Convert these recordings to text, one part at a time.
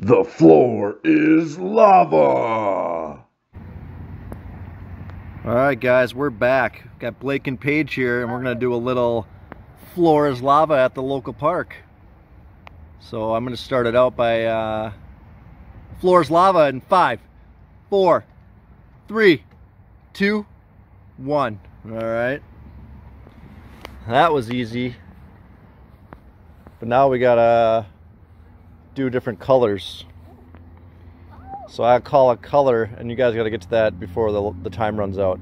The floor is lava. All right, guys, we're back. Got Blake and Paige here, and we're gonna do a little floor is lava at the local park. So I'm gonna start it out by uh, floor is lava in five, four, three, two, one. All right. That was easy. But now we gotta do different colors. So I call a color, and you guys gotta get to that before the, the time runs out.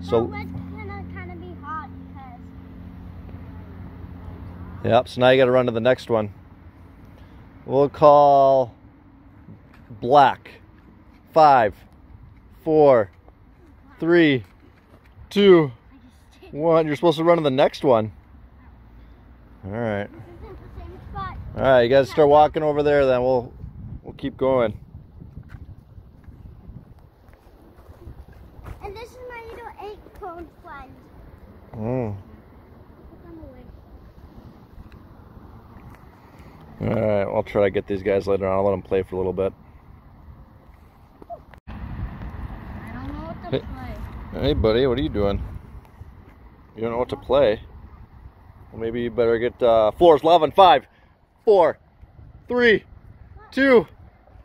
So, gonna kind of be hot because yep, so now you gotta run to the next one. We'll call black. Five, four, three, two, one. You're supposed to run to the next one. All right. this isn't the same spot. All right, you guys start walking over there, then we'll we'll keep going. And this is my little eight cone friend. Mm. Look on the All way. right, I'll try to get these guys later on. I'll let them play for a little bit. I don't know what to Hey. play. Hey, buddy, what are you doing? You don't know what to play? Well, maybe you better get uh, floors lava in five, four, three, two,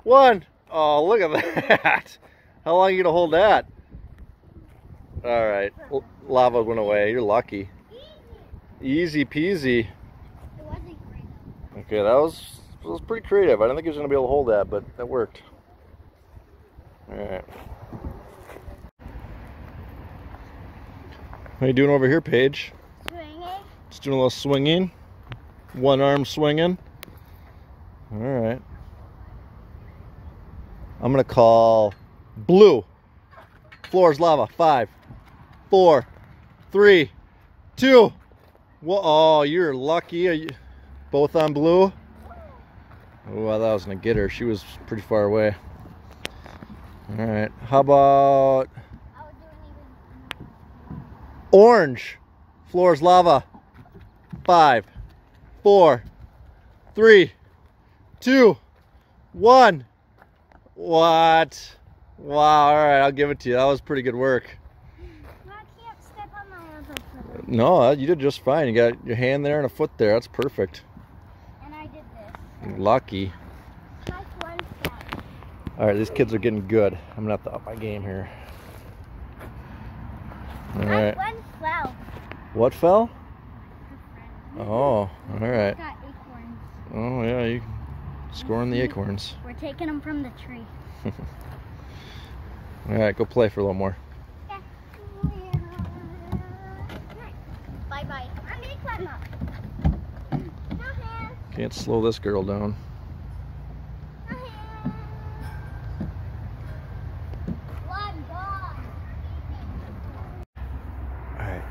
one. Oh, look at that! How long are you gonna hold that? All right, L- lava went away. You're lucky. Easy peasy. It wasn't great. Okay, that was that was pretty creative. I didn't think he was gonna be able to hold that, but that worked. All right. What are you doing over here, Paige? Swinging. Just doing a little swinging. One arm swinging. All right. I'm gonna call blue. Floor is lava. Five, four, three, two. Whoa, oh, you're lucky. You both on blue? Oh, I thought I was gonna get her. She was pretty far away. All right. How about. Orange. Floor is lava. Five, four, three, two, one. What? Wow, all right, I'll give it to you. That was pretty good work. I can't step on my other foot. No, uh, you did just fine. You got your hand there and a foot there. That's perfect. And I did this. Lucky. My one spot. All right, these kids are getting good. I'm gonna have to up my game here. All right. one fell. What fell? Oh, all right. Got acorns. Oh yeah, you scoring the acorns. We're taking them from the tree. All right, go play for a little more. Bye bye. I'm gonna climb up. Can't slow this girl down. No hands. One dog. Alright.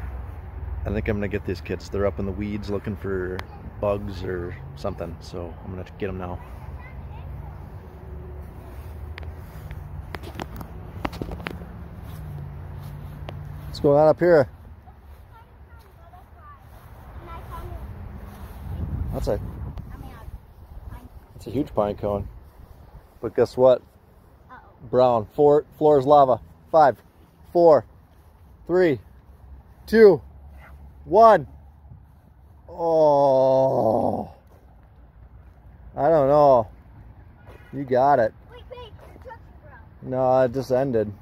I think I'm gonna get these kids. They're up in the weeds looking for bugs or something, so I'm gonna get them now. What's going on up here? That's a that's a huge pine cone. But guess what? Brown. Four floor is lava. Five, four, three, two, one. Oh. I don't know. You got it. Wait, wait. It touched the ground. No, it just ended.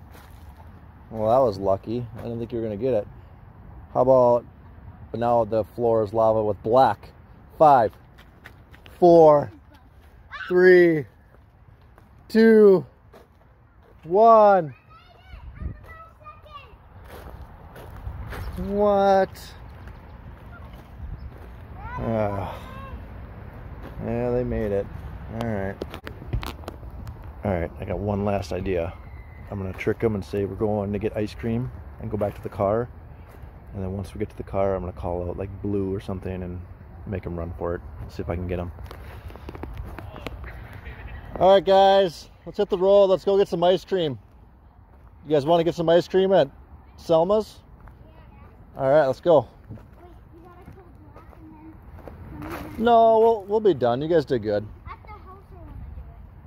Well, that was lucky. I didn't think you were going to get it. How about but now the floor is lava with black. Five, four, three, two, one. What? Ah. yeah, they made it. All right. All right, I got one last idea. I'm gonna trick them and say we're going to get ice cream and go back to the car. And then once we get to the car, I'm gonna call out like blue or something and make them run for it. See if I can get them. All right, guys, let's hit the road. Let's go get some ice cream. You guys want to get some ice cream at Selma's? All right, let's go. Wait, you gotta kill black and then. No, we'll we'll be done. You guys did good. At the house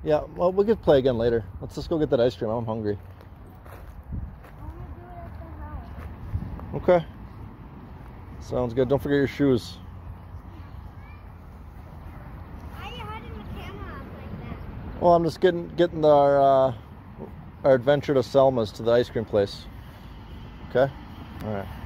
Yeah, well, we could play again later. Let's just go get that ice cream. I'm hungry. I want to do it at the house. Okay. Sounds good. Don't forget your shoes. Why are you hiding the camera up like? Well, I'm just getting getting our uh, our adventure to Selma's to the ice cream place. Okay. All right.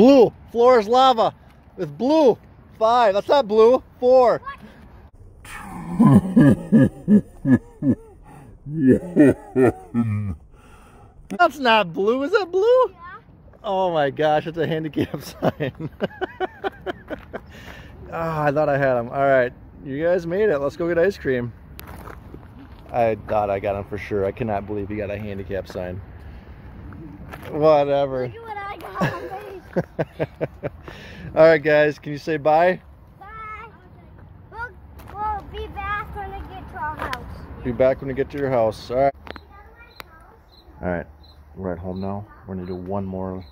Blue. Floor is lava. It's blue. Five. That's not blue. Four. That's not blue. Is that blue? Yeah. Oh my gosh, it's a handicap sign. Ah, I thought I had them. All right, you guys made it. Let's go get ice cream. I thought I got them for sure. I cannot believe you got a handicap sign. Whatever. Look at what I got. All right, guys, can you say bye? Bye. We'll, we'll be back when we get to our house. Be back when we get to your house. All right. All right, we're at home now. We're gonna do one more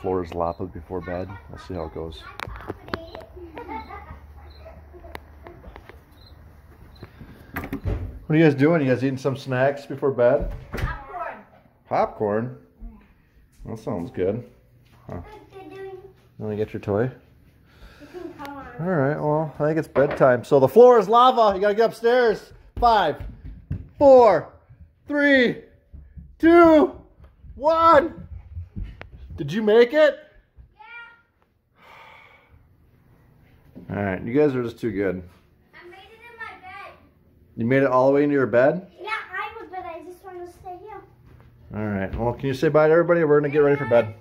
floor is lava before bed. We'll see how it goes. What are you guys doing? You guys eating some snacks before bed? Popcorn. Popcorn. That sounds good. What you wanna get your toy? You can come on. All right. Well, I think it's bedtime. So the floor is lava. You gotta get upstairs. Five, four, three, two, one. Did you make it? Yeah. All right. You guys are just too good. I made it in my bed. You made it all the way into your bed. Yeah, I would, but I just want to stay here. All right. Well, can you say bye to everybody? We're gonna get ready for bed.